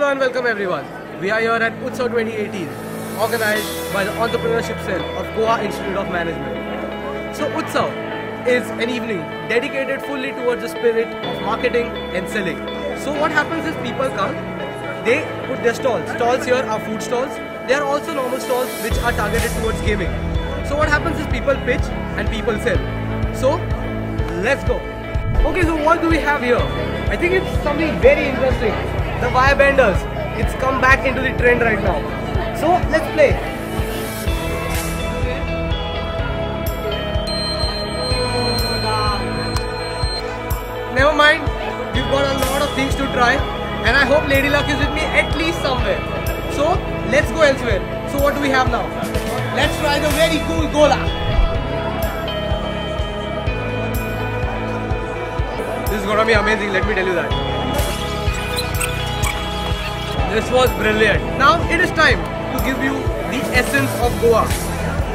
Hello and welcome everyone. We are here at Utsav 2018, organized by the Entrepreneurship Cell of Goa Institute of Management. So Utsav is an evening dedicated fully towards the spirit of marketing and selling. So what happens is people come, they put their stalls. Stalls here are food stalls. There are also normal stalls which are targeted towards gaming. So what happens is people pitch and people sell. So let's go. Okay, so what do we have here? I think it's something very interesting. The wire benders. It's come back into the trend right now. So let's play. Never mind, we've got a lot of things to try and I hope Lady Luck is with me at least somewhere. So let's go elsewhere. So what do we have now? Let's try the very cool Gola. This is gonna be amazing, let me tell you that. This was brilliant. Now it is time to give you the essence of Goa.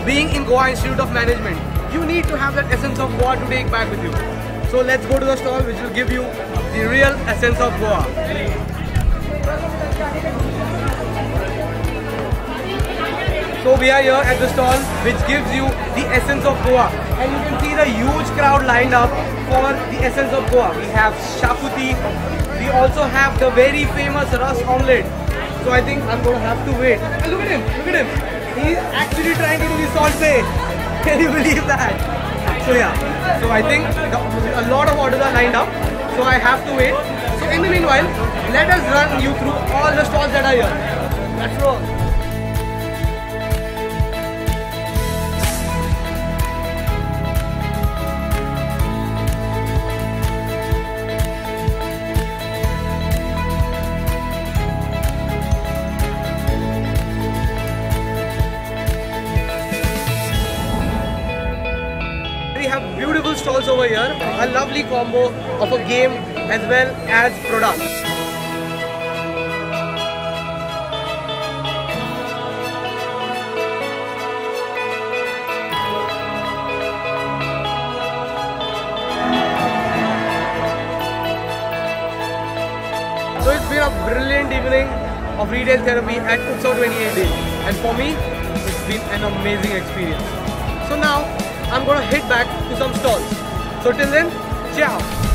Being in Goa Institute of Management, you need to have that essence of Goa to take back with you. So let's go to the stall which will give you the real essence of Goa. We are here at the stall which gives you the essence of Goa and you can see the huge crowd lined up for the essence of Goa. We have shakuti, we also have the very famous Ras omelette. So I think I'm going to have to wait. And look at him, look at him. He's actually trying to do the bay. Can you believe that? So yeah, so I think a lot of orders are lined up. So I have to wait. So in the meanwhile, let us run you through all the stalls that are here. Let's. Have beautiful stalls over here, a lovely combo of a game as well as products. So it's been a brilliant evening of retail therapy at Utsav 2018 and for me it's been an amazing experience. So now I'm gonna head back to some stalls. So till then, ciao!